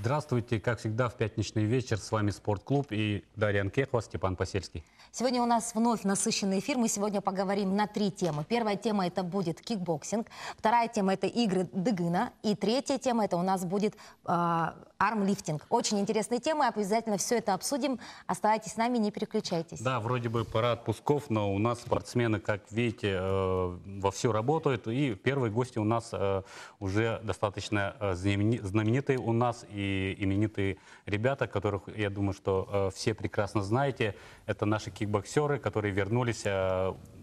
Здравствуйте, как всегда, в пятничный вечер. С вами Спортклуб и Дарья Анкехова, Степан Посельский. Сегодня у нас вновь насыщенный эфир. Мы сегодня поговорим на три темы. Первая тема это будет кикбоксинг, вторая тема это игры Дыгына, и третья тема это у нас будет э, армлифтинг. Очень интересные темы, обязательно все это обсудим. Оставайтесь с нами, не переключайтесь. Да, вроде бы пора отпусков, но у нас спортсмены, как видите, э, вовсю работают. И первые гости у нас э, уже достаточно э, знамени- знаменитые у нас и именитые ребята, которых, я думаю, что все прекрасно знаете. Это наши кикбоксеры, которые вернулись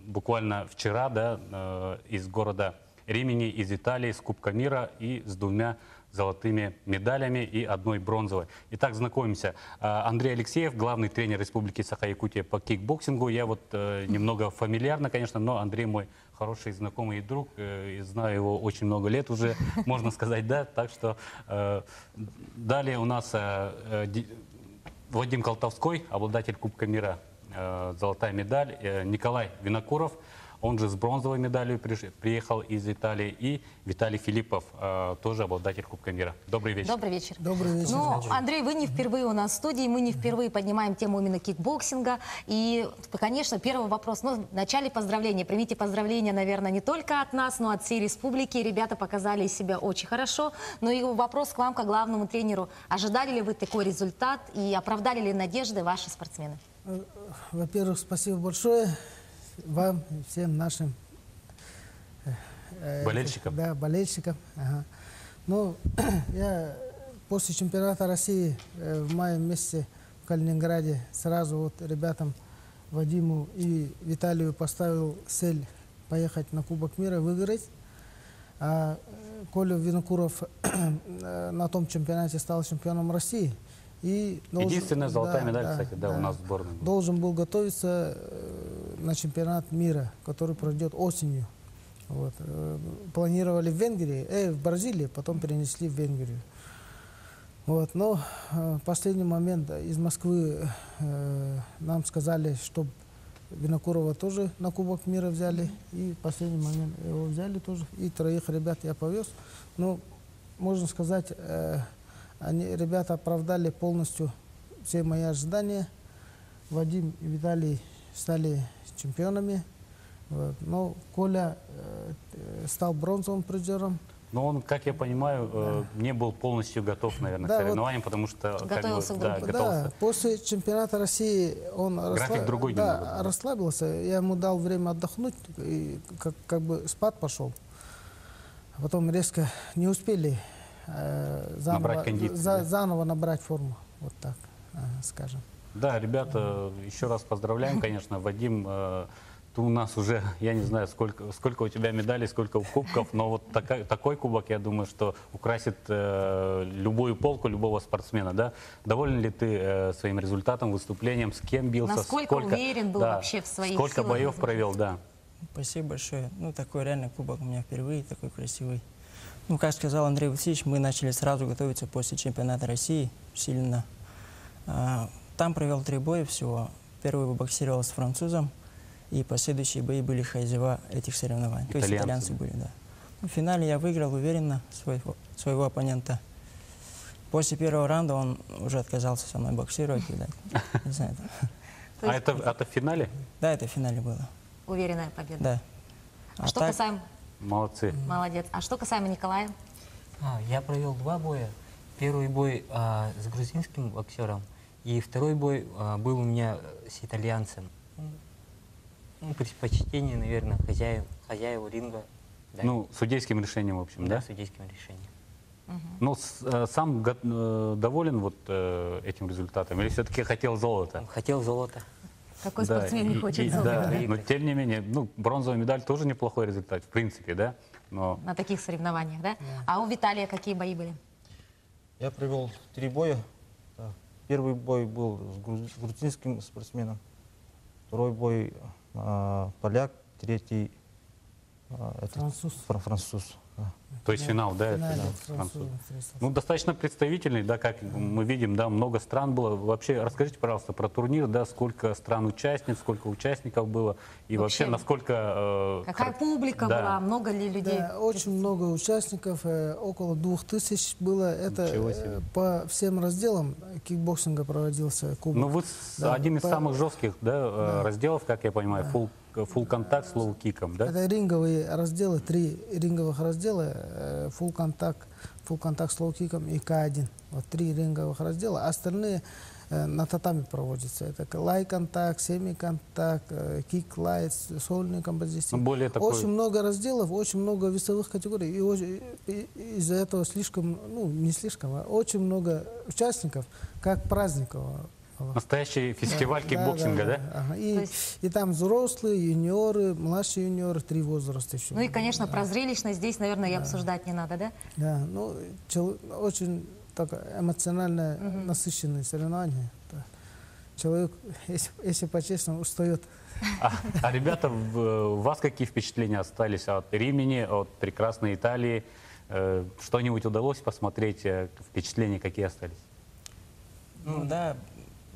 буквально вчера да, из города Римени, из Италии, с Кубка мира и с двумя золотыми медалями и одной бронзовой. Итак, знакомимся. А, Андрей Алексеев, главный тренер Республики Саха-Якутия по кикбоксингу. Я вот э, немного фамильярно, конечно, но Андрей мой хороший знакомый и друг, э, и знаю его очень много лет уже, можно сказать, да. Так что э, далее у нас э, э, Ди- Вадим Колтовской, обладатель Кубка мира, э, золотая медаль. Николай Винокуров, он же с бронзовой медалью приехал из Италии. И Виталий Филиппов, э, тоже обладатель Кубка мира. Добрый вечер. Добрый вечер. Добрый вечер. Ну, Андрей, вы не впервые у нас в студии, мы не впервые поднимаем тему именно кикбоксинга. И, конечно, первый вопрос. Ну, вначале поздравления. Примите поздравления, наверное, не только от нас, но от всей республики. Ребята показали себя очень хорошо. Но и вопрос к вам, как главному тренеру. Ожидали ли вы такой результат и оправдали ли надежды ваши спортсмены? Во-первых, спасибо большое вам всем нашим э, Болельщикам. Да, болельщикам. Ага. Ну, я после чемпионата России э, в мае месяце в Калининграде сразу вот ребятам Вадиму и Виталию поставил цель поехать на Кубок мира, выиграть. А э, Коля Винокуров э, на том чемпионате стал чемпионом России. И должен- Единственная золотая да, медаль, да, кстати, да, у нас в сборной. должен был готовиться э, на чемпионат мира, который пройдет осенью. Вот. э, Планировали в Венгрии, э, в Бразилии, потом перенесли в Венгрию. Вот. Но э, в последний момент э, из Москвы э, нам сказали, чтобы Винокурова тоже на Кубок мира взяли. И последний момент его взяли тоже. И троих ребят я повез. Ну, можно сказать, э, они, ребята оправдали полностью все мои ожидания. Вадим и Виталий стали чемпионами. Вот. Но Коля э, стал бронзовым призером. Но он, как я понимаю, э, не был полностью готов, наверное, Да, к вот- соревнованиям, потому что... как бы, Готовился да, готовился. Да, после чемпионата России он График другой да, немного расслабился. Я ему дал время отдохнуть, и как, как бы спад пошел. А потом резко не успели э, заново, Набрать кондицию, за- да? заново набрать форму. Вот так, э, скажем. Да, ребята, еще раз поздравляем, конечно, Вадим. э, Ты у нас уже, я не знаю, сколько, сколько у тебя медалей, сколько кубков, но вот такая- такой кубок, я думаю, что украсит э, любую полку любого спортсмена, да? Доволен ли ты э, своим результатом, выступлением, с кем бился? Насколько уверен был вообще в своих Сколько силах, боев провел, да? Спасибо большое. Ну, такой реально кубок у меня впервые, такой красивый. Ну, как сказал Андрей Васильевич, мы начали сразу готовиться после чемпионата России сильно. А, Там провел три боя всего. Первый бой боксировал с французом, и последующие бои были хозяева этих соревнований. То есть Итальянцы, итальянцы были, да. В финале я выиграл уверенно своего, своего оппонента. После первого раунда он уже отказался со мной боксировать, видать. Не знаю. То А это, это в финале? Да, это в финале было. Уверенная победа. Да. А что так- касаемо... Молодцы. Молодец. А что касаемо Николая? А, я провел два боя. Первый бой а, с грузинским боксером, и второй бой а, был у меня с итальянцем. Ну, предпочтение, наверное, хозяев, хозяева ринга. Да, Ну, судейским решением, в общем, да, да? судейским решением. Ну, с- э, сам го- э, доволен вот э, этим результатом? Или все-таки хотел золото? Хотел золото. Какой Да, спортсмен не хочет и- золота? Да, но тем не менее, ну, бронзовая медаль тоже неплохой результат, в принципе, да? Но На таких соревнованиях, да? А у Виталия какие бои были? Я провел три боя. Первый бой был с груз- с грузинским спортсменом. Второй бой а, поляк, третий это Француз. фра- француз. То есть финал, да? это, финале да, француз. Ну, достаточно представительный, да, как мы видим, да, много стран было. Вообще, расскажите, пожалуйста, про турнир, да, сколько стран-участниц, сколько участников было, и вообще, Вообще, насколько... э, Какая хар- публика да. была, много ли людей? Да, очень много участников, э, около двух тысяч было. Это э, по всем разделам кикбоксинга проводился кубок. Ну, вы с- Да, один из по- самых жестких да, э, разделов, как я понимаю, фулл, фулл-контакт с лоу-киком, да? Это ринговые разделы, три ринговых раздела, э, фулл-контакт, фулл-контакт с лоу-киком и К1. Вот три ринговых раздела. Остальные э, на татами проводятся. Это лайт-контакт, семи-контакт, э, кик-лайт, сольные композиции. Ну, более такой- Очень много разделов, очень много весовых категорий. И- и из-за этого слишком, ну не слишком, а очень много участников, как праздник. Настоящий фестиваль Да, кикбоксинга, да? Ага. И, есть- и там взрослые, юниоры, младшие юниоры, три возраста еще. Ну и, конечно, про зрелищность здесь, наверное, и обсуждать не надо, да? Да, ну, чел- очень так, эмоционально насыщенные соревнования. Да. Человек, если, если по-честному, устает. А, а ребята, у вас какие впечатления остались от Римени, от прекрасной Италии? Э, Что-нибудь удалось посмотреть? э, Впечатления какие остались? Ну да,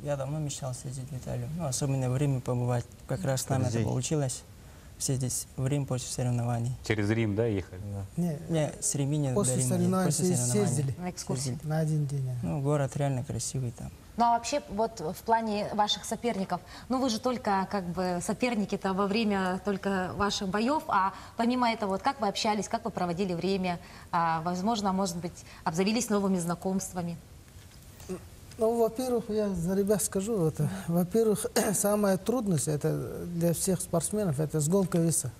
я давно мечтал съездить в Италию. Ну, особенно в Риме побывать. Как раз нами это получилось. Съездить в Рим после соревнований. Через Рим, да, ехали? Не, Не, с Римини После до Рима. соревнований после соревнований. съездили. На экскурсии. На один день. Ну, город реально красивый там. Ну а вообще вот в плане ваших соперников, ну вы же только как бы соперники-то во время только ваших боев, а помимо этого, вот как вы общались, как вы проводили время, А, возможно, может быть, обзавелись новыми знакомствами? Ну, во-первых, я за ребят скажу, это, во-первых, самая трудность это для всех спортсменов это сгонка веса.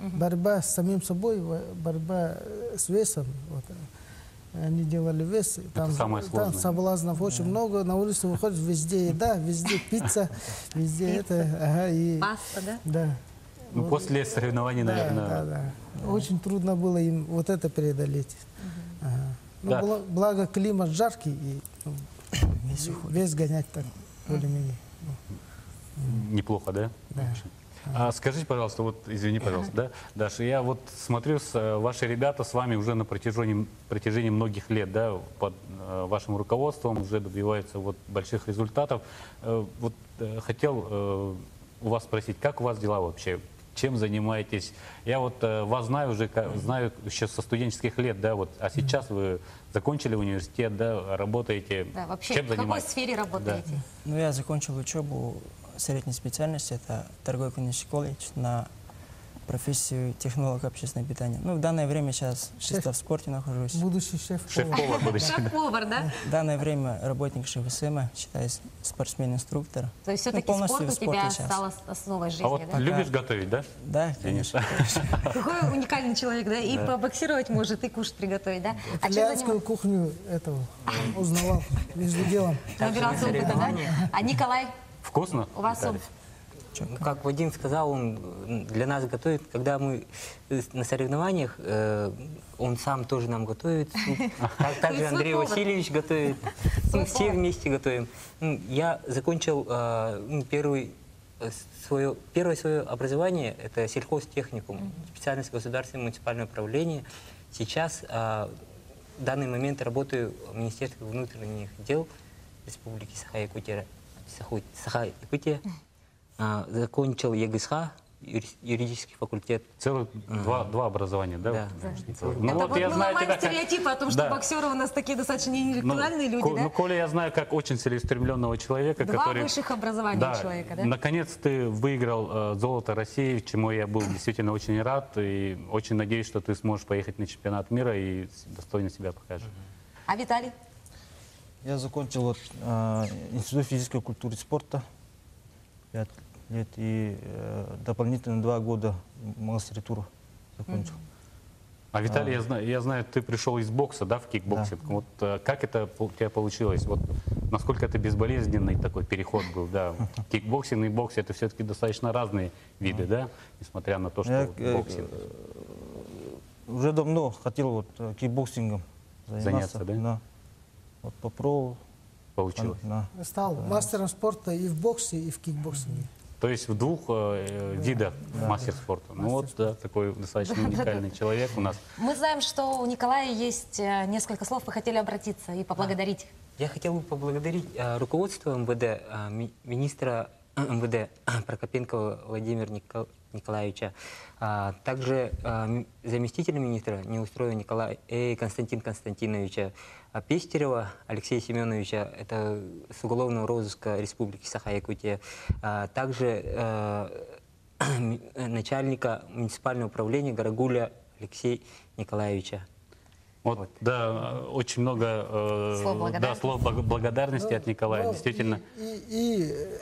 Борьба с самим собой, борьба э, с весом. Вот. Они делали вес, там, самое там сложное. соблазнов очень много. На улицу выходишь, везде еда, везде пицца, везде это, ага, и Паста, да? да. Ну, после соревнований, Да, наверное, да, да. Очень трудно было им вот это преодолеть. Ага. Ну, Да. бла- благо климат жаркий, и ну, вес гонять так более-менее. неплохо, да? Да. А скажите, пожалуйста, вот, извини, пожалуйста, да, Даша, я вот смотрю, с, э, ваши ребята с вами уже на протяжении, протяжении многих лет, да, под э, вашим руководством уже добиваются вот больших результатов. Э, вот э, хотел э, у вас спросить, как у вас дела вообще? Чем занимаетесь? Я вот э, вас знаю уже, знаю еще со студенческих лет, да, вот, а сейчас вы закончили университет, да, работаете. Да, вообще, Чем в какой занимаетесь? сфере работаете? Ну, я закончил учебу средней специальности, это торгово-экономический колледж на профессию технолог общественного питания. Ну, в данное время сейчас чисто в спорте нахожусь. Будущий шеф. Шеф-повар будущий. Шеф-повар, да? В данное время работник ШВСМ, считаюсь спортсмен-инструктор. То есть Ну, все-таки полностью спорт в у тебя спорте сейчас. стал ос- основой жизни, А вот да? любишь готовить, да? Да, конечно. Какой уникальный человек, да? И побоксировать может, и кушать приготовить, да? А Итальянскую кухню этого узнавал между делом. Набирался опыта, да? А Николай, Вкусно? у вас Он Ну, как Вадим сказал, он для нас готовит. Когда мы э, на соревнованиях, э, он сам тоже нам готовит. Так- Также Андрей. Васильевич готовит. Мы все вместе готовим. Ну, Я закончил э, ну, первый э, свое, первое свое образование, это сельхозтехникум, специальность государственное муниципальное управление. Сейчас э, в данный момент работаю в Министерстве внутренних дел Республики Саха-Якутия. Саха-Якутия. А, закончил ЕГСХ, юридический факультет. Целых два, два образования, да? Да. Ну Это вот мы ломаем тебя как- стереотипы о том, что Да. боксеры у нас такие достаточно неинтеллектуальные люди, Ко- да? Ну, Коля, я знаю, как очень целеустремленного человека, Два который... высших образования Да, человека, да? Наконец ты выиграл э, золото России, чему я был действительно очень рад. И очень надеюсь, что ты сможешь поехать на чемпионат мира и достойно себя покажешь. А Виталий? Я закончил вот, а, Институт физической культуры и спорта. Пять лет и э, дополнительно два года магистратуру закончил. А Виталий, я, знаю, я знаю, ты пришел из бокса, да, в кикбоксинг. Вот э, как это у тебя получилось? Вот насколько это безболезненный такой переход был, да? Кикбоксинг и бокс это все-таки достаточно разные виды, да? Несмотря на то, что Я, вот э, боксинг. Уже давно хотел вот э, кикбоксингом заниматься. Заняться, да? Вот попробовал. Получилось. Да. Стал мастером спорта и в боксе, и в кикбоксинге. То есть в двух э, видах мастер спорта. Ну вот да, такой достаточно уникальный человек у нас. Мы знаем, что у Николая есть э, несколько слов, вы хотели обратиться и поблагодарить. Я хотел бы поблагодарить э, руководство МВД, э, ми- министра МВД Прокопенкова Владимира Никол- Николаевича, а также м- заместителя министра Неустроева Николая э, Константин Константиновича а Пестерева Алексея Семеновича, это с уголовного розыска Республики Саха-Якутия, а также э, начальника муниципального управления Горогуля Алексея Николаевича. Вот, да, очень много э, Слов да, благодарности. слов благ- благодарности от Николая. Ну, Действительно, И, и- и, э,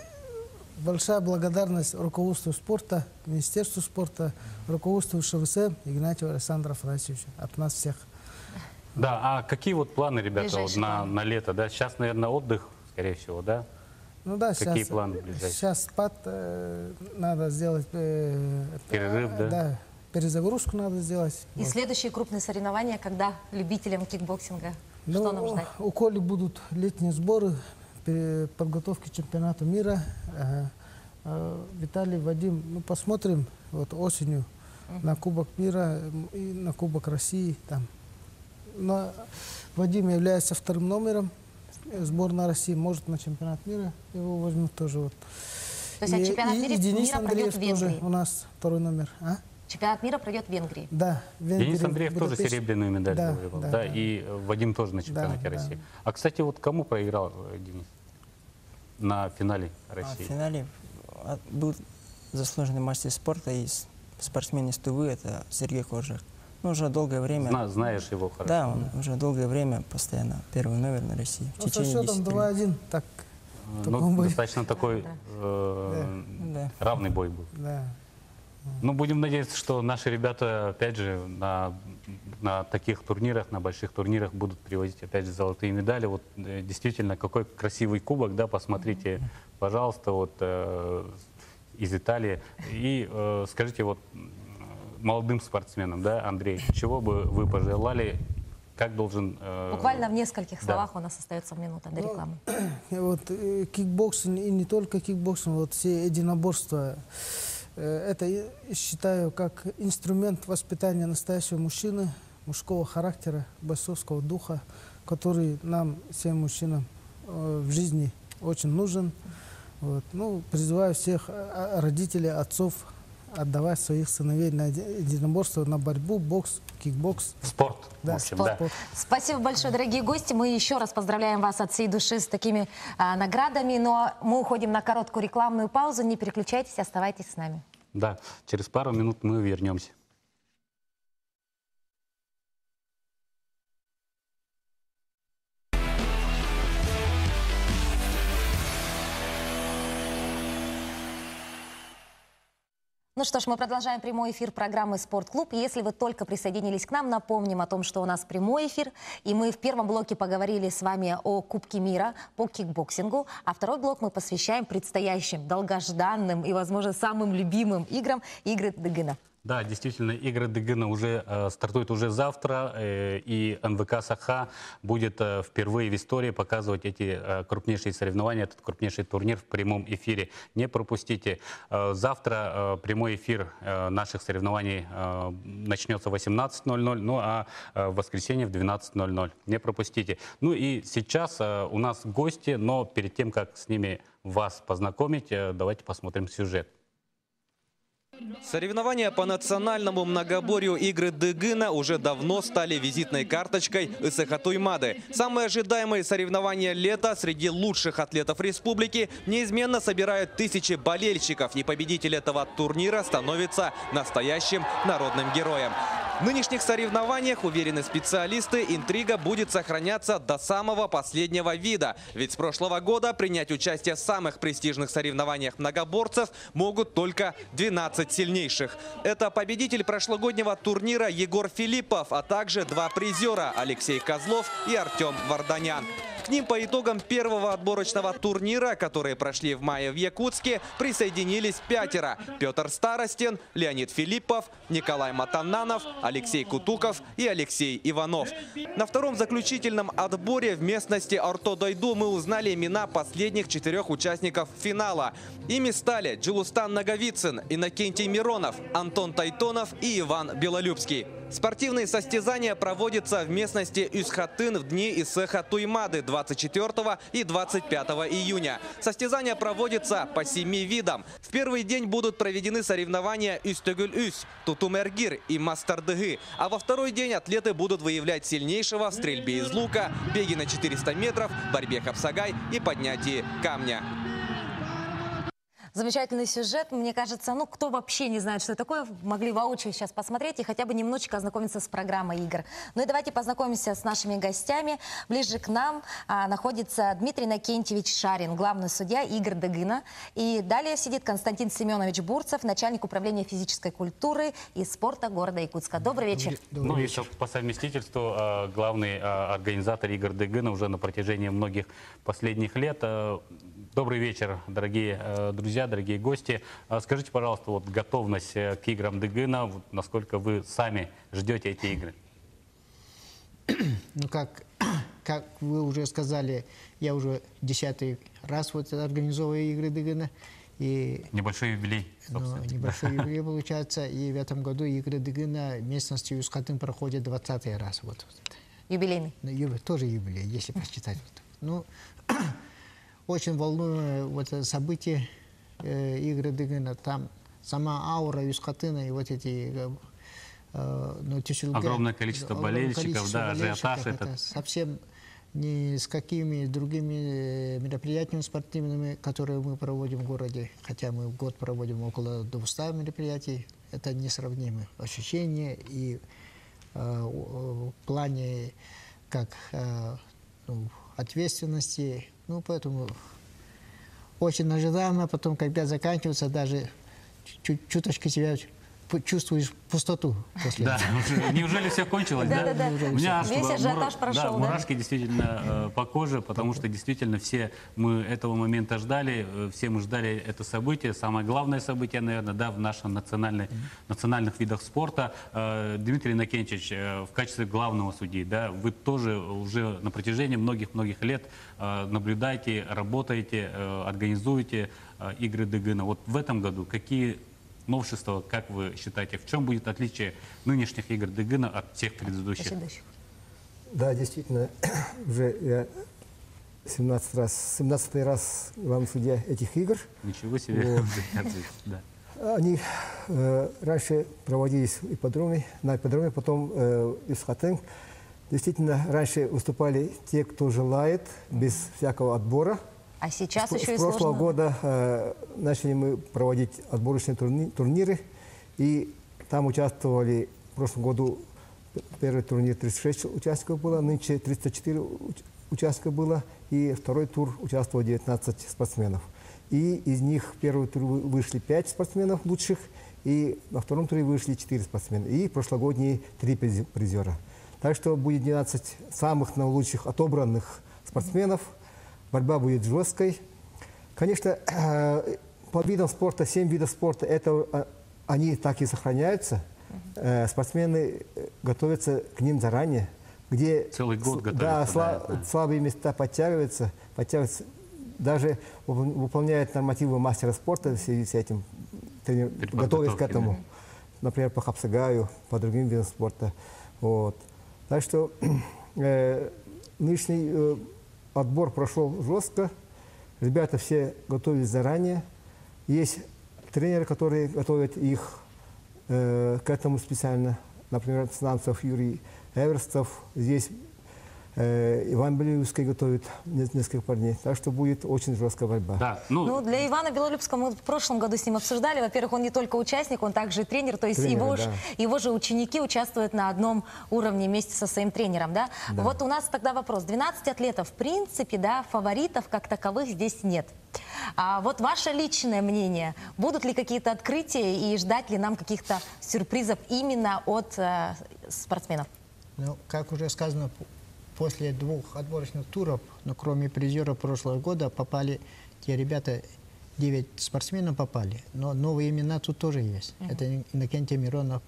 большая благодарность руководству спорта, Министерству спорта, руководству ШВС Игнатьева Александра Афанасьевича. От нас всех. Да, а какие вот планы, ребята, вот на, на лето, да? Сейчас, наверное, отдых, скорее всего, да? Ну да, Какие сейчас, планы ближайшие? Сейчас спад э, надо сделать. э, Перерыв, да? Да, перезагрузку надо сделать. И следующие крупные соревнования, когда любителям кикбоксинга, что нам ждать? У Коли будут летние сборы, подготовки к чемпионату мира. Ага. А, Виталий, Вадим, ну посмотрим вот осенью на Кубок мира и на Кубок России. Там. Но Вадим является вторым номером э, сборной России, может на чемпионат мира его возьмут тоже. Вот. То есть, а чемпионат мира- Денис мира Андреев тоже у нас второй номер. А? Чемпионат мира пройдет в Венгрии. Да, в Венгрии, Денис в Андреев тоже Будапеште. серебряную медаль Да, завоевал, да, да, да. и Вадим тоже на чемпионате да. России. А, кстати, вот кому проиграл э, Денис на финале А в России? финале а, был заслуженный мастер спорта и спортсмен из Тувы, это Сергей Коржак. Ну, уже долгое время... Зна- знаешь его хорошо. Да, он уже долгое время постоянно первый номер на России. В Ну, со течение счетом 10 лет. 2-1, так, в Ну, достаточно такой э, Да. равный бой был. Да. Ну, будем надеяться, что наши ребята, опять же, на, на таких турнирах, на больших турнирах будут привозить, опять же, золотые медали. Вот э, действительно, какой красивый кубок, да, посмотрите, пожалуйста, вот э, из Италии. И э, скажите, вот молодым спортсменам, да, Андрей, чего бы вы пожелали, как должен... э, Буквально в нескольких да. словах у нас остается минута до рекламы. И вот э, кикбоксинг и не только кикбоксинг, вот все единоборства, это я считаю как инструмент воспитания настоящего мужчины, мужского характера, бойцовского духа, который нам, всем мужчинам, э, в жизни очень нужен. Вот. Ну, призываю всех э, родителей, отцов отдавать своих сыновей на еди- единоборство, на борьбу, бокс, кикбокс. Спорт, Да, в общем, спорт. да. Спасибо большое, дорогие гости. Мы еще раз поздравляем вас от всей души с такими а, наградами. Но мы уходим на короткую рекламную паузу. Не переключайтесь, оставайтесь с нами. Да, через пару минут мы вернемся. Ну что ж, мы продолжаем прямой эфир программы «Спортклуб». Если вы только присоединились к нам, напомним о том, что у нас прямой эфир. И мы в первом блоке поговорили с вами о Кубке мира по кикбоксингу. А второй блок мы посвящаем предстоящим, долгожданным и, возможно, самым любимым играм игры Дыгына. Да, действительно, игры Дыгына уже э, стартуют уже завтра, э, и НВК Саха будет э, впервые в истории показывать эти э, крупнейшие соревнования, этот крупнейший турнир в прямом эфире. Не пропустите. Э, завтра э, прямой эфир э, наших соревнований э, начнется в 18.00, ну а э, в воскресенье в 12.00. Не пропустите. Ну и сейчас э, у нас гости, но перед тем, как с ними вас познакомить, э, давайте посмотрим сюжет. Соревнования по национальному многоборью игры Дыгына уже давно стали визитной карточкой ИСХ Туймады. Самые ожидаемые соревнования лета среди лучших атлетов республики неизменно собирают тысячи болельщиков, и победитель этого турнира становится настоящим народным героем. В нынешних соревнованиях, уверены специалисты, интрига будет сохраняться до самого последнего вида. Ведь с прошлого года принять участие в самых престижных соревнованиях многоборцев могут только 12 сильнейших. Это победитель прошлогоднего турнира Егор Филиппов, а также два призера Алексей Козлов и Артем Варданян. К ним по итогам первого отборочного турнира, которые прошли в мае в Якутске, присоединились пятеро. Петр Старостин, Леонид Филиппов, Николай Матананов, Алексей Кутуков и Алексей Иванов. На втором заключительном отборе в местности Ортодойду мы узнали имена последних четырех участников финала. Ими стали Джилустан Наговицын, Иннокентий Миронов, Антон Тайтонов и Иван Белолюбский. Спортивные состязания проводятся в местности Юсхатын в дни Исеха Туймады 24 и 25 июня. Состязания проводятся по семи видам. В первый день будут проведены соревнования Юстегуль-Юс, Тутумергир и Мастардыгы. А во второй день атлеты будут выявлять сильнейшего в стрельбе из лука, беге на 400 метров, борьбе хапсагай и поднятии камня. Замечательный сюжет. Мне кажется, ну, кто вообще не знает, что это такое, могли воочию сейчас посмотреть и хотя бы немножечко ознакомиться с программой игр. Ну и давайте познакомимся с нашими гостями. Ближе к нам а, находится Дмитрий Накентьевич Шарин, главный судья игр Дегына. И далее сидит Константин Семенович Бурцев, начальник управления физической культуры и спорта города Якутска. Добрый вечер. Ну и со- по совместительству э, главный э, организатор игр Дегына уже на протяжении многих последних лет. Добрый вечер, дорогие э, друзья, дорогие гости. Э, Скажите, пожалуйста, вот готовность э, к играм Дегына, вот насколько вы сами ждете эти игры? Ну, как, как вы уже сказали, я уже десятый раз вот организовываю игры Дыгана. И Небольшой юбилей, ну, небольшой юбилей получается. И в этом году игры Дыгана в местности Юскатын проходят 20 раз. Вот. Юбилейный. Ну, юб- тоже юбилей, если посчитать. Ну, очень волнует вот это событие э, игры Дыгана. Там сама аура Юскатына и вот эти... э, э, ну, тюсюльга- Огромное количество болельщиков, количество да, ажиотаж болельщиков. этот. совсем ни с какими другими э, мероприятиями спортивными, которые мы проводим в городе, хотя мы в год проводим около 200 мероприятий, это несравнимые ощущения и э, в плане как э, ну, ответственности, ну поэтому очень ожидаемо, потом когда заканчивается, даже чуть чуточку себя чувствуешь пустоту после Да, неужели все кончилось, да? Да-да-да. У меня аж Весь ажиотаж да, прошел, да? мурашки действительно э, по коже, потому что действительно все мы этого момента ждали, э, все мы ждали это событие, самое главное событие, наверное, да, в нашем национальной, национальных видах спорта. Э, Дмитрий Накенчич, э, в качестве главного судьи, да, вы тоже уже на протяжении многих-многих лет э, наблюдаете, работаете, э, организуете э, игры Дегына. Вот в этом году какие новшества, как вы считаете, в чем будет отличие нынешних игр Дегына от всех предыдущих? Следующий. Да, действительно, уже я 17 раз, 17 раз главный судья этих игр. Ничего себе. Вот. Да. Они э, раньше проводились в ипподроме, на ипподроме, потом э, в Исхатен. Действительно, раньше выступали те, кто желает, без всякого отбора. А сейчас С- еще и С прошлого сложно. года э, начали мы проводить отборочные турни- турниры, и там участвовали в прошлом году первый турнир 36 участников было, нынче 34 уч- участника было, и второй тур участвовало 19 спортсменов. И из них в первый тур вы- вышли 5 спортсменов лучших, и на втором туре вышли 4 спортсмена, и прошлогодние 3 призи- призера. Так что будет 12 самых наилучших отобранных спортсменов. Борьба будет жесткой. Конечно, э, по видам спорта, 7 видов спорта, это, э, они так и сохраняются. Э, Спортсмены готовятся к ним заранее. Где Целый год готовятся, Да, да, сла- да. слабые места подтягиваются, подтягиваются. Даже выпол- выполняют нормативы мастера спорта в связи с этим, При готовясь к этому. да. Например, по хапсагаю, по другим видам спорта. Вот. Так что э, нынешний э, отбор прошел жестко. Ребята все готовились заранее. Есть тренеры, которые готовят их э, к этому специально. Например, Снанцев Юрий Эверстов. Здесь Иван Белюевский готовит не- несколько парней. Так что будет очень жесткая борьба. Да, ну, Ну, для Ивана Белолюбского мы в прошлом году с ним обсуждали. Во-первых, он не только участник, он также и тренер. То есть Тренер, его, ж- да. его же ученики участвуют на одном уровне вместе со своим тренером, да? Вот у нас тогда вопрос. 12 атлетов, в принципе, да, фаворитов как таковых здесь нет. А вот ваше личное мнение, будут ли какие-то открытия и ждать ли нам каких-то сюрпризов именно от э, спортсменов? Ну, как уже сказано, по, после двух отборочных туров, ну, кроме призера прошлого года, попали те ребята, 9 спортсменов попали. Но новые имена тут тоже есть. Это Иннокентий Миронов,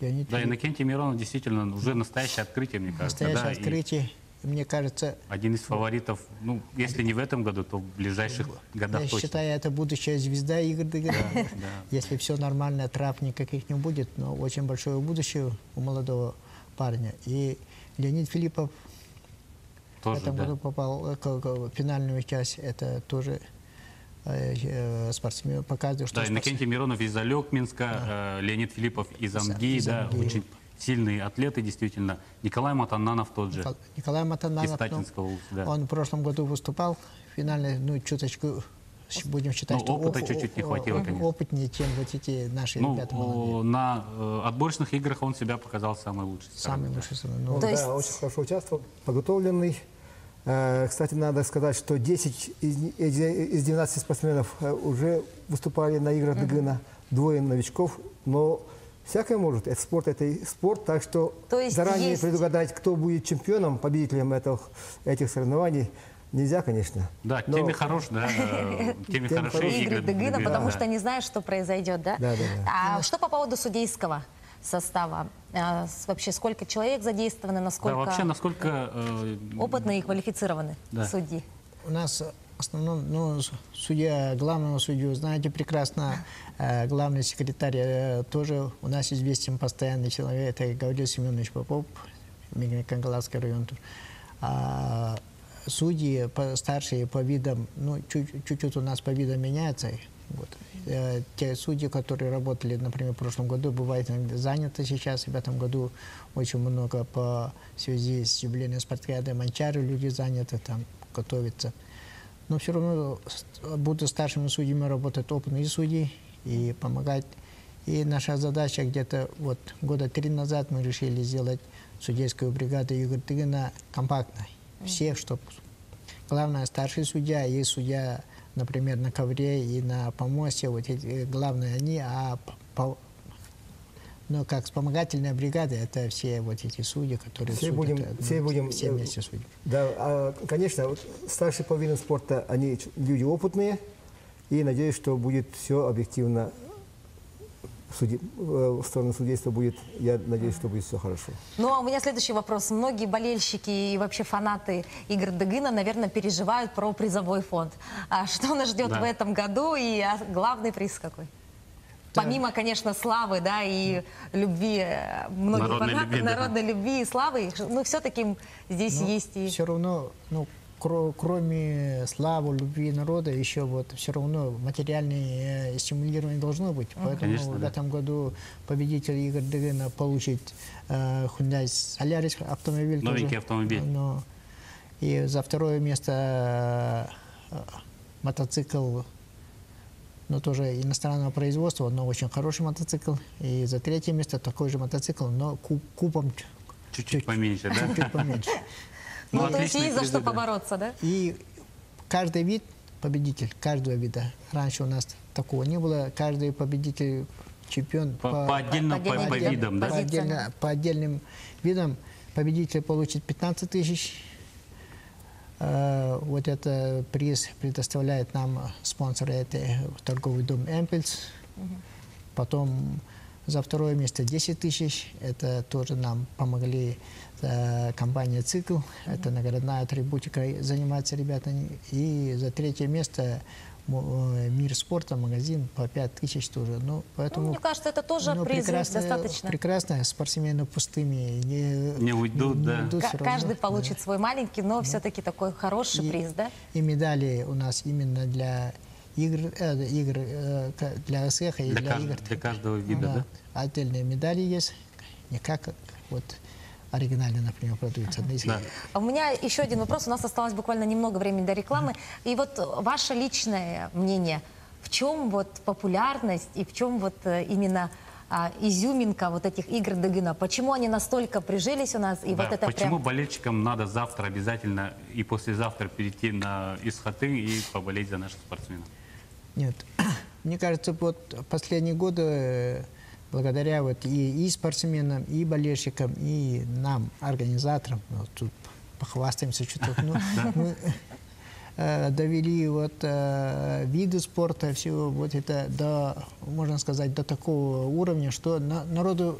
Леонид Да. Иннокентий Миронов действительно уже настоящее открытие, мне кажется. Настоящее да, и открытие. Мне кажется, Один из фаворитов, ну, если не в этом году, то в ближайших годах я точно. считаю, это будущая звезда игр ДГ. Если все нормально, трав никаких не будет, но очень большое будущее у молодого парня. И Леонид Филиппов в Тоже, этом да. году попал э, к- к- в финальную часть. Это тоже э, э, спортсмен показывает, что Да, спортсмен- Иннокентий Миронов из Алекминска, э, Леонид Филиппов из Амги, из да, Амги. очень сильные атлеты, действительно. Николай Матананов тот же. Никол- Николай Матананов, Из ну, Татинского вуза, да. он в прошлом году выступал в финале, ну, чуточку, будем считать, Ну, что опыта оп- чуть-чуть не хватило, конечно. опытнее, чем вот эти наши Ну, ребята молодые. на э, отборочных играх он себя показал самый лучший. скажем Самые так. лучшие страны. Ну, То да, есть- очень хорошо участвовал, подготовленный. Э, Кстати, надо сказать, что 10 из, из из 12 спортсменов э, уже выступали на играх Дагына, двое новичков, но всякое может. Это спорт, это и спорт, так что То есть заранее есть- предугадать, кто будет чемпионом, победителем этих, этих соревнований, нельзя, конечно. Да, Но- тем и хорош, да, э, тем и Тем хороши хороши игры Дегына, потому да. что не знаешь, что произойдет, да? Да, да, да. А что по поводу судейского состава? А, вообще, сколько человек задействованы, Да, насколько вообще, насколько... э, опытные и квалифицированы Да. судьи? У нас в основном, ну, судья, главного судью, знаете прекрасно, э, главный секретарь э, тоже у нас известен постоянный человек, это Гаврил Семенович Попов, Мигрокангаласский район. А судьи старшие по видам, ну, чуть- чуть-чуть у нас по видам меняется. Вот. Э, Те судьи, которые работали, например, в прошлом году, бывает заняты сейчас. В этом году очень много по связи с юбилейной спартакиадой Манчары люди заняты, там готовятся. Но все равно, будут старшими судьями работать опытные судьи и помогать. И наша задача где-то вот года три назад мы решили сделать судейскую бригаду Игорь Тыгина компактной. Все, чтобы главное старший судья и судья, например, на ковре и на помосте, вот эти, э, главное они, а по- ну, как вспомогательная бригада, это все вот эти судьи, которые Все судят, будем- э, ну, все будем, все э, вместе судят. Да, а, конечно, вот старшие по видам спорта, они люди опытные, и надеюсь, что будет все объективно суде- э, в сторону судейства будет, я надеюсь, что будет все хорошо. Ну, а у меня следующий вопрос. Многие болельщики и вообще фанаты игр Дегына, наверное, переживают про призовой фонд. А что нас ждет Да. в этом году и а, главный приз какой? Помимо, конечно, славы, да, и любви э, многих Народной фанатов, любви, да. народной любви и славы, ну, все-таки здесь есть и... Все равно, ну, кроме славы, любви народа, еще вот все равно материальное э, стимулирование должно быть. Поэтому Конечно, в да. этом году победитель Игорь Дегена получит э, Hyundai Solaris автомобиль. Новенький тоже. автомобиль. Но, и за второе место э, мотоцикл но тоже иностранного производства, но очень хороший мотоцикл. И за третье место такой же мотоцикл, но куб- кубом Чуть-чуть поменьше, да? чуть поменьше. Ну, Ну, то есть есть за что побороться, да? И каждый вид победитель, каждого вида. Раньше у нас такого не было. Каждый победитель, чемпион По, по по, по по отдельно- видам, по, да? позициям. отдельно- по отдельным видам победитель получит 15 тысяч. Э, Вот это приз предоставляет нам спонсор, это торговый дом «Эмпельс». Потом за второе место 10 тысяч. Это тоже нам помогли компания «Цикл». Это наградная атрибутика занимаются ребята. И за третье место э, «Мир спорта», магазин по 5 тысяч тоже. Ну, Ну, поэтому... мне кажется, это тоже Ну, призы достаточно. Прекрасно, спортсмены пустыми не, Не уйдут, да. уйдут Ка- всё равно. Каждый получит свой маленький, но все-таки такой хороший И- приз, да? И медали у нас именно для игр, э, игр э, для ОСЭХа и Для, для кажд- игр. для каждого вида, да? Отдельные медали есть, не как вот оригинальные, например, продаются. Если- Да. А У меня еще один вопрос. У нас осталось буквально немного времени до рекламы. И вот ваше личное мнение. В чем вот популярность и в чем вот э, именно а, изюминка вот этих игр Дегына? Почему они настолько прижились у нас? И Да, вот это Почему прям... болельщикам надо завтра обязательно и послезавтра перейти на Исхаты и поболеть за наших спортсменов? Нет. Мне кажется, вот последние годы, э, благодаря вот и, и спортсменам, и болельщикам, и нам, организаторам, вот тут похвастаемся чуток. Ну, мы э, довели вот э, виды спорта, все вот это до, можно сказать, до такого уровня, что на- народу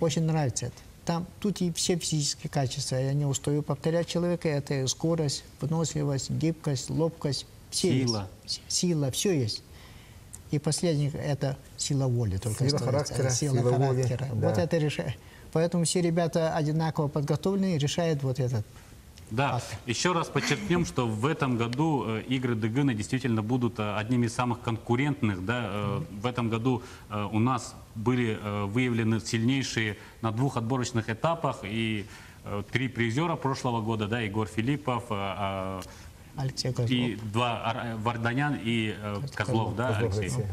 очень нравится это. Там тут и все физические качества. Я не устаю повторять человека. Это скорость, выносливость, гибкость, ловкость. Все Сила. Есть. Сила, все есть. И последний это сила воли только Сила остается. характера, Сила, сила воли, характера. да. Вот это решает. Поэтому все ребята одинаково подготовлены и решают вот этот. Да, еще раз подчеркнем, что в этом году э, игры Дегына действительно будут э, одними из самых конкурентных. Да? Э, В этом году у нас были выявлены сильнейшие на двух отборочных этапах и три призера прошлого года, да, Егор Филиппов, а, Алексей Козлов. и два Ар- Варданян и э, Козлов, да, Козлов Алексей? Алексей.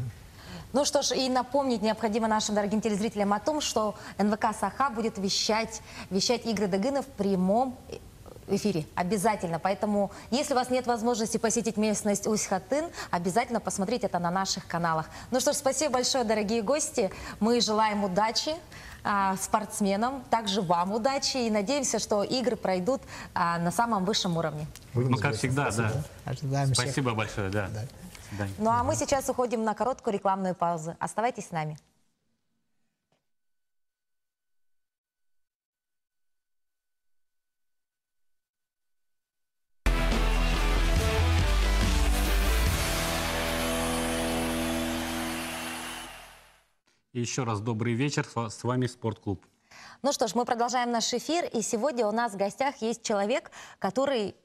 Ну что ж, и напомнить необходимо нашим дорогим телезрителям о том, что НВК Саха будет вещать, вещать игры Дагына в прямом эфире. Обязательно. Поэтому, если у вас нет возможности посетить местность Усть-Хатын, обязательно посмотрите это на наших каналах. Ну что ж, спасибо большое, дорогие гости. Мы желаем удачи спортсменам, также вам удачи и надеемся, что игры пройдут а, на самом высшем уровне. Ну, как всегда, да. Ожидаем всех. Спасибо большое, да. Свидания. Ну а мы сейчас уходим на короткую рекламную паузу. Оставайтесь с нами. Еще раз добрый вечер. С вами Спортклуб. Ну что ж, мы продолжаем наш эфир, и сегодня у нас в гостях есть человек, который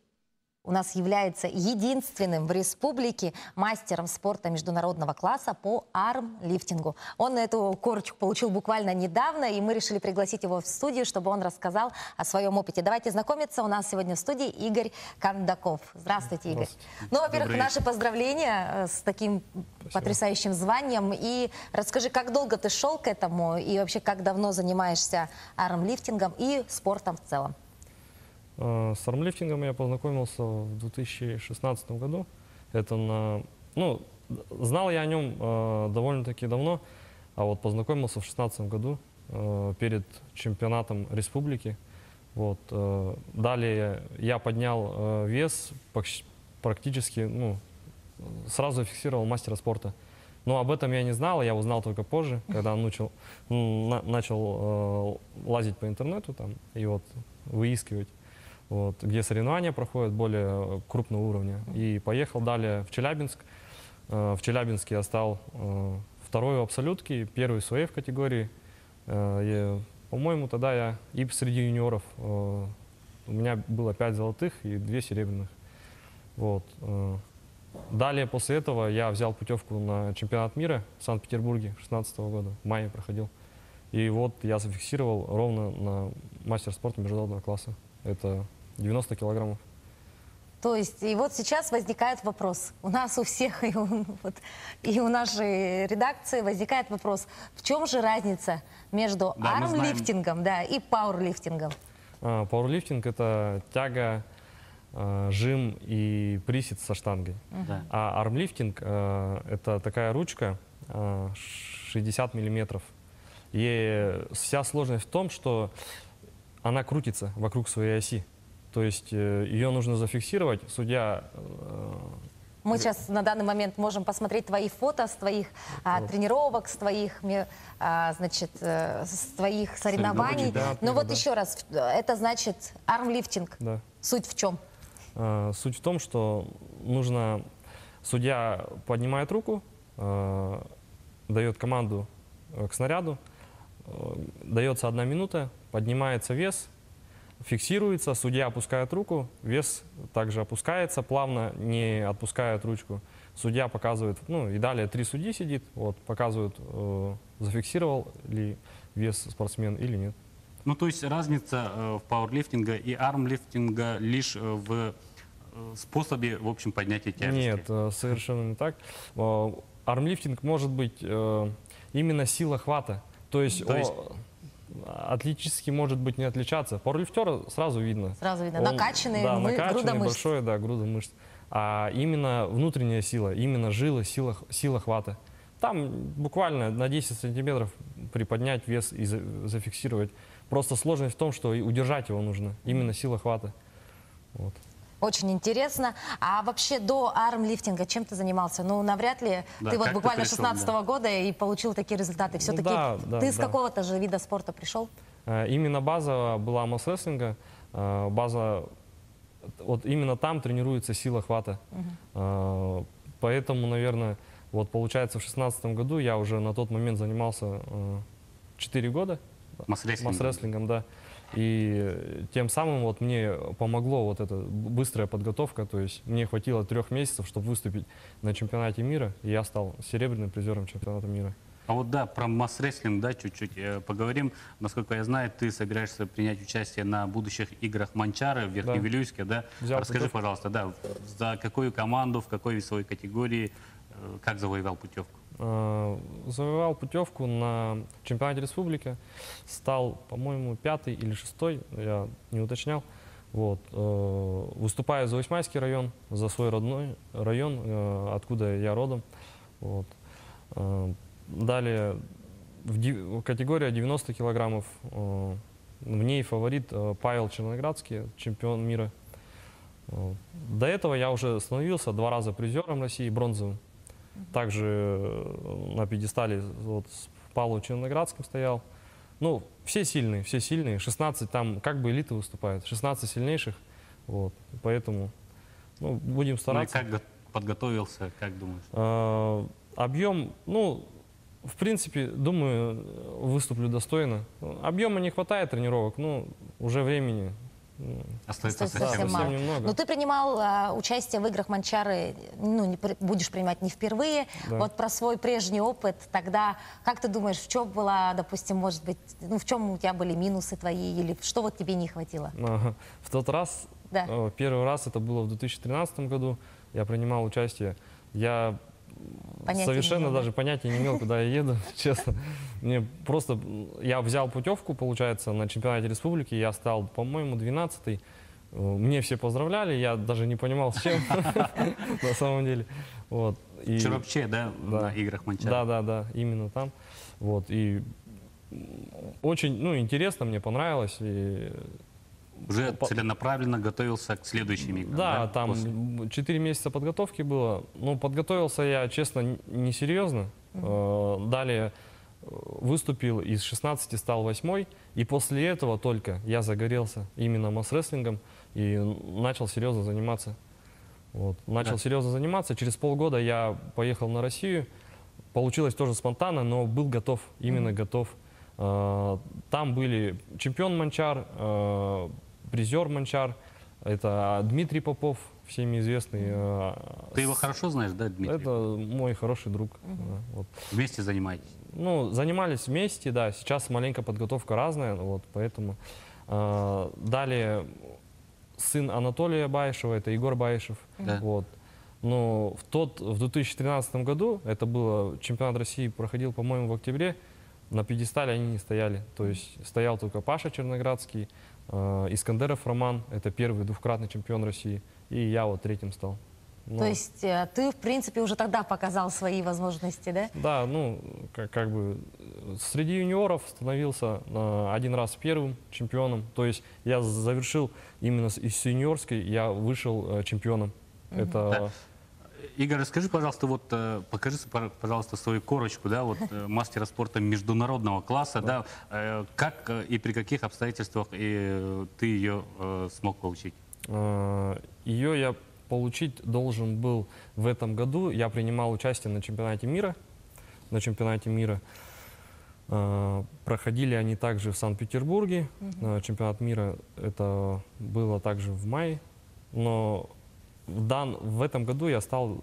у нас является единственным в республике мастером спорта международного класса по армлифтингу. Он эту корочку получил буквально недавно, и мы решили пригласить его в студию, чтобы он рассказал о своем опыте. Давайте знакомиться. У нас сегодня в студии Игорь Кандаков. Здравствуйте, Игорь. Ну, во-первых, Добрый наши поздравления э, с таким потрясающим званием. И расскажи, как долго ты шел к этому, и вообще, как давно занимаешься армлифтингом и спортом в целом? Э, С армлифтингом я познакомился в 2016 году. Это на... Ну, знал я о нем э, довольно-таки давно, а вот познакомился в 2016 году э, перед чемпионатом республики. Вот. э, далее я поднял э, вес, практически, ну, сразу фиксировал мастера спорта. Но об этом я не знал, я узнал только позже, когда начал, на- начал э, лазить по интернету там, и вот выискивать, вот, где соревнования проходят более э, крупного уровня. И поехал далее в Челябинск. Э, В Челябинске я стал э, второй в абсолютке, первый в своей в категории. По-моему, тогда я и среди юниоров у меня было пять золотых и две серебряных. Вот. Далее после этого я взял путевку на чемпионат мира в Санкт-Петербурге 2016 года, в мае проходил. И вот я зафиксировал ровно на мастер спорта международного класса. Это 90 килограммов. То есть, и вот сейчас возникает вопрос. У нас у всех, и у, вот, и у нашей редакции возникает вопрос, в чем же разница между Да, армлифтингом да, и пауэрлифтингом? А, Пауэрлифтинг – это тяга, а, жим и присед со штангой. Да. А армлифтинг э, это такая ручка э, 60 миллиметров. И вся сложность в том, что она крутится вокруг своей оси. То есть э, ее нужно зафиксировать. Судья э, Мы сейчас на данный момент можем посмотреть твои фото с твоих а, тренировок, с твоих, а, значит, э, с твоих соревнований. да, Но вот да. еще раз, это значит армлифтинг. да. Суть в чем? Суть в том, что нужно, судья поднимает руку, дает команду к снаряду, дается одна минута, поднимается вес, фиксируется, судья опускает руку, вес также опускается, плавно не отпускает ручку. Судья показывает, ну и далее три судьи сидит, вот, показывают, э, зафиксировал ли вес спортсмен или нет. Ну, то есть разница э, в пауэрлифтинга и армлифтинга лишь э, в э, способе, в общем, поднятия тяжести. Нет, э, совершенно не так. Э, Армлифтинг может быть именно сила хвата. То есть, То есть- о, атлетически может быть не отличаться. Пауэрлифтера сразу видно. Сразу видно. Он- Накачанный, да, мы- накачанный, груда мышц. большой, да, груда мышц. А именно внутренняя сила, именно жила, сила, сила хвата. Там буквально на 10 сантиметров приподнять вес и за- зафиксировать. Просто сложность в том, что удержать его нужно. Именно сила хвата. Вот. Очень интересно. А вообще до армлифтинга чем ты занимался? Ну, навряд ли Да, ты вот ты буквально пришел, 16 да. года и получил такие результаты. Все-таки да, да, ты с да. какого-то же вида спорта пришел? Э, Именно база была масс-рестлинга. Э, База, вот именно там тренируется сила хвата. Э, Поэтому, наверное, вот получается в шестнадцатом году я уже на тот момент занимался 4 года Масс-рестлингом. масс-рестлингом, да. И тем самым вот мне помогло вот эта быстрая подготовка, то есть мне хватило трех месяцев, чтобы выступить на чемпионате мира, и я стал серебряным призером чемпионата мира. А вот да, про масс-рестлинг, да, чуть-чуть э, поговорим. Насколько я знаю, ты собираешься принять участие на будущих играх Манчары в Верхневилюйске, да? Взял Расскажи, путевку. пожалуйста, да, за какую команду, в какой весовой категории, э, как завоевал путевку? Э, Завоевал путевку на чемпионате республики, стал, по-моему, пятый или шестой, я не уточнял. Вот. э, Выступаю за Восьмайский район, за свой родной район, э, откуда я родом. Вот. Далее в категория 90 килограммов. В ней фаворит Павел Черноградский, чемпион мира. До этого я уже становился два раза призером России, бронзовым. Также э, на пьедестале вот, с Павлом Черноградским стоял. Ну, все сильные, все сильные. 16 там как бы элиты выступают, 16 сильнейших. Вот, поэтому ну, будем Ну и стараться. как го- подготовился, как думаешь? Э, Объем, ну, в принципе, думаю, выступлю достойно. Объема не хватает тренировок, ну, уже времени Остается Остается совсем совсем мало. немного. Но ты принимал а, участие в играх Манчары, ну, не при- будешь принимать не впервые. Да. Вот про свой прежний опыт тогда, как ты думаешь, в чем была, допустим, может быть, ну, в чем у тебя были минусы твои, или что вот тебе не хватило? Ага. В тот раз, Да. э, первый раз, это было в 2013 году, я принимал участие. Я Понятия совершенно даже понятия не имел, куда я еду, честно. Мне просто, я взял путевку, получается, на чемпионате республики, я стал, по-моему, 12-й. Э, Мне все поздравляли, я даже не понимал, с чем, на самом деле. Вот. И- Чурапче, да, Да. на играх Манчары? Да, да, да, именно там. Вот, и очень, ну, интересно, мне понравилось. И, Уже По- целенаправленно готовился к следующим играм, да, да? там после? 4 месяца подготовки было. Ну, подготовился я, честно, несерьезно. Э, Далее э, выступил из 16 стал 8 и после этого только я загорелся именно масс-рестлингом и начал серьезно заниматься. Вот. Начал Да. серьезно заниматься. Через полгода я поехал на Россию. Получилось тоже спонтанно, но был готов, именно готов. Э, Там были чемпион Манчар, призер Манчар, это Дмитрий Попов, всеми известный. э, Ты его хорошо знаешь, да, Дмитрий? Это мой хороший друг. да, вот. Вместе занимаетесь? Ну, занимались вместе, да. Сейчас маленькая подготовка разная, вот, поэтому. э, далее сын Анатолия Баишева, это Егор Баишев. Да. Вот. Но в, тот, в 2013 году, это было, чемпионат России проходил, по-моему, в октябре, на пьедестале они не стояли. То есть стоял только Паша Черноградский, Искандеров Роман, это первый двукратный чемпион России, и я вот третьим стал. Ну, То есть э, ты, в принципе, уже тогда показал свои возможности, да? Да, ну, как, как бы э, среди юниоров становился э, один раз первым чемпионом. То есть я завершил именно с- из юниорской, я вышел э, чемпионом. Это Да. Игорь, расскажи, пожалуйста, вот э, покажи, пожалуйста, свою корочку, да, вот э, мастера спорта международного класса, да, э, как и при каких обстоятельствах и, ты ее смог получить? ее я получить должен был в этом году. Я принимал участие на чемпионате мира. На чемпионате мира. Проходили они также в Санкт-Петербурге. Чемпионат мира это было также в мае. Но в, дан, в этом году я стал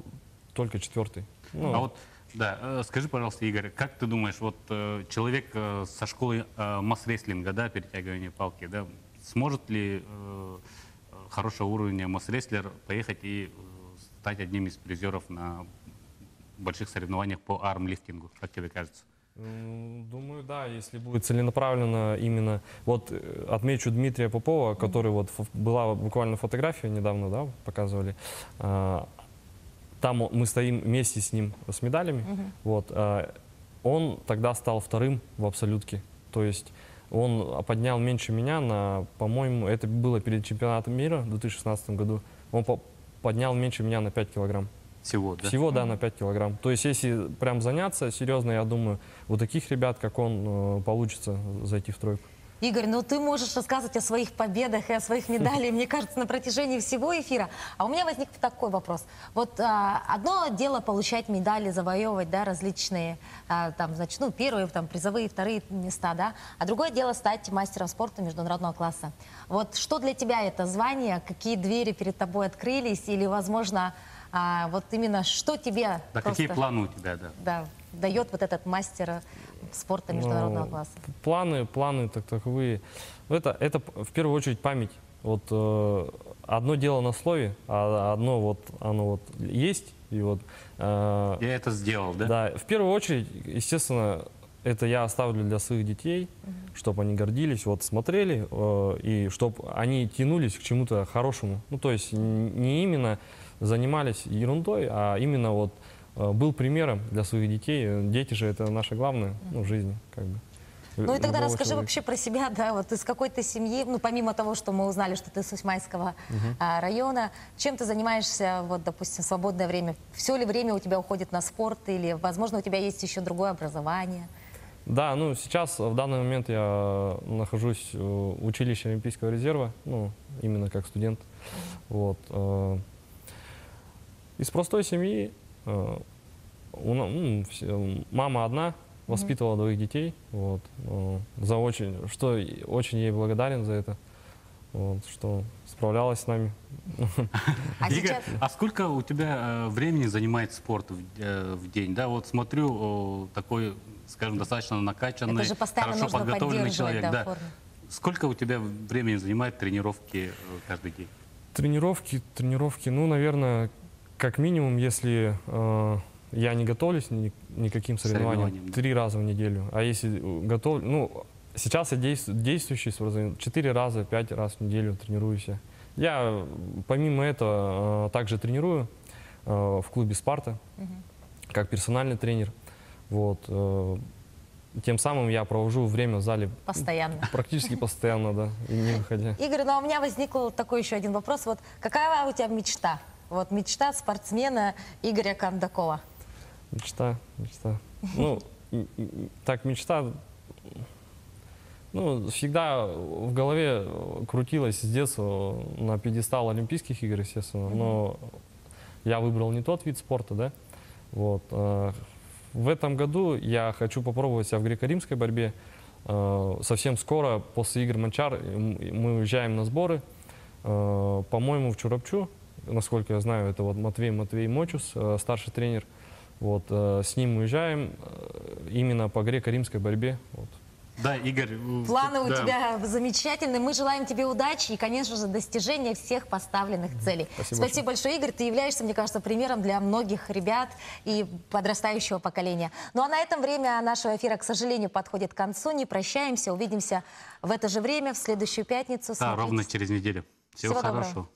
только четвертый. Ну, А вот, да, э, скажи, пожалуйста, Игорь, как ты думаешь, вот э, человек э, со школы масс-рестлинга, да, перетягивания палки, да, сможет ли э, хорошего уровня масс-рестлер поехать и стать одним из призеров на больших соревнованиях по армлифтингу, как тебе кажется? Думаю, да, если будет целенаправленно именно. Вот э, отмечу Дмитрия Попова, который вот была буквально фотография недавно, да, показывали. А, Там мы стоим вместе с ним с медалями. Вот, а, он тогда стал вторым в абсолютке. То есть он поднял меньше меня на, по-моему, это было перед чемпионатом мира в 2016 году. Он по- поднял меньше меня на 5 килограмм. Всего, да? Всего, да, на 5 килограмм. То есть, если прям заняться серьезно, я думаю, у таких ребят, как он, э, получится зайти в тройку. Игорь, ну ты можешь рассказывать о своих победах и о своих медалях, мне кажется, на протяжении всего эфира. А у меня возник такой вопрос. Вот а, одно дело получать медали, завоевывать, да, различные, а, там, значит, ну, первые, там, призовые, вторые места, да, а другое дело стать мастером спорта международного класса. Вот что для тебя это звание, какие двери перед тобой открылись, или, возможно, а, вот именно что тебе Да просто, какие планы у тебя, да? да, дает вот этот мастер спорта международного Ну, класса? Планы, планы так таковые. Это, это в первую очередь память. Вот э, одно дело на слове, а одно вот оно вот есть и вот. э, Я это сделал, да? да, в первую очередь, естественно, это я оставлю для своих детей, чтобы они гордились, вот смотрели э, и чтобы они тянулись к чему-то хорошему. Ну то есть не именно занимались ерундой, а именно вот э, был примером для своих детей. Э, Дети же это наше главное ну, в жизни, как бы. Ну и тогда расскажи человека. вообще про себя, да, вот из какой ты семьи, ну помимо того, что мы узнали, что ты с Усмайского а, района, чем ты занимаешься, вот, допустим, в свободное время? Все ли время у тебя уходит на спорт или, возможно, у тебя есть еще другое образование? Да, ну сейчас в данный момент я нахожусь в училище Олимпийского резерва, ну именно как студент. Вот. Из простой семьи. э, у ну, все- мама одна, воспитывала двоих детей. Вот. э, За очень, что очень ей благодарен за это. Вот, что справлялась с нами. А Игорь, а сколько у тебя э, времени занимает спорт в, э, в день? Да, вот смотрю, такой, скажем, достаточно накачанный, хорошо подготовленный человек. да, Да. Сколько у тебя времени занимает тренировки э, каждый день? Тренировки, тренировки, ну, наверное, как минимум, если э, я не готовлюсь ни, никаким соревнованиям, Соревнованиям, да. три раза в неделю. А если э, готов, ну, сейчас я дейс- действующий спортсмен, четыре раза, пять раз в неделю тренируюсь. я. Э, помимо этого, э, также тренирую э, в клубе «Спарта», как персональный тренер. Вот, э, тем самым я провожу время в зале Постоянно. практически постоянно, да, и не выходя. Игорь, ну а у меня возникл такой еще один вопрос. Вот какая у тебя мечта? Вот мечта спортсмена Игоря Кондакова. Мечта, мечта. Ну, так мечта, ну, всегда в голове крутилась с детства на пьедестал Олимпийских игр, естественно, но я выбрал не тот вид спорта, да. Вот. э, В этом году я хочу попробовать себя в греко-римской борьбе. Э, Совсем скоро, после игр Манчар, мы уезжаем на сборы, э, по-моему, в Чурапчу, насколько я знаю, это вот Матвей Матвей Мочус, э, старший тренер. Вот, э, с ним уезжаем э, именно по греко-римской борьбе. Вот. Да, Игорь. Планы у да. тебя замечательные. Мы желаем тебе удачи и, конечно же, достижения всех поставленных целей. Спасибо большое, Игорь. Ты являешься, мне кажется, примером для многих ребят и подрастающего поколения. Ну а на этом время нашего эфира, к сожалению, подходит к концу. Не прощаемся. Увидимся в это же время, в следующую пятницу. Да, ровно через неделю. Всего, Всего доброго. хорошего.